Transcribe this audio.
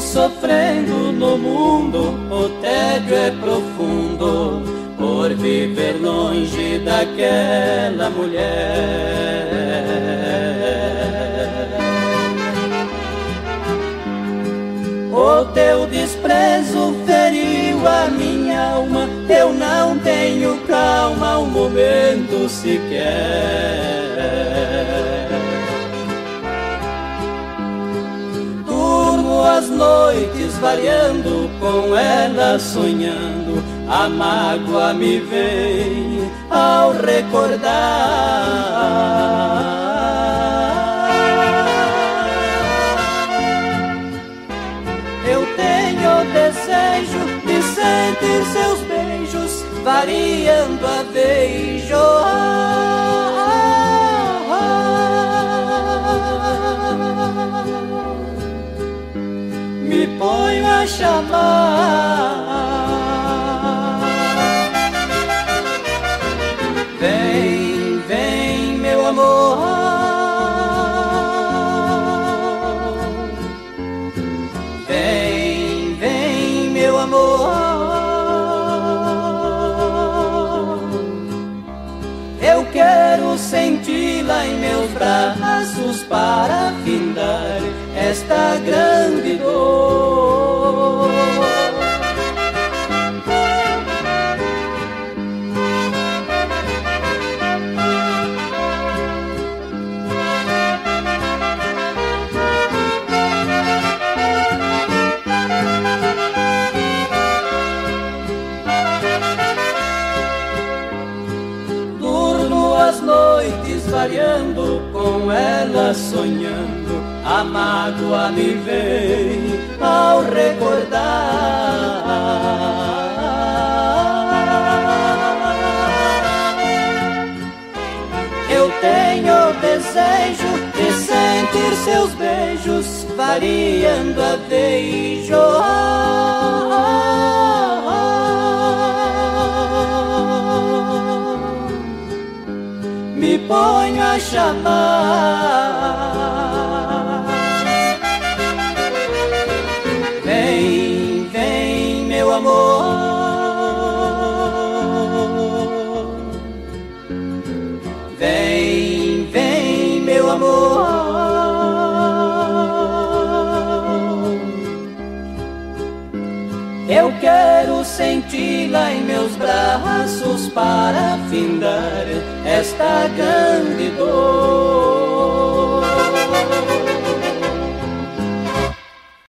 sofrendo no mundo, o tédio é profundo por viver longe daquela mulher. O teu desprezo feriu a minha alma, eu não tenho calma um momento sequer. As noites variando, com ela sonhando, a mágoa me vem ao recordar. Eu tenho desejo de sentir seus beijos variando a beijo. Ponho a chamar. Vem, vem, meu amor. Vem, vem, meu amor. Eu quero senti-la em meus braços para findar variando com ela sonhando a mágoa me vem ao recordar. Eu tenho desejo de sentir seus beijos variando a beijo. Me ponho a chamar. Quero senti-la em meus braços para findar esta grande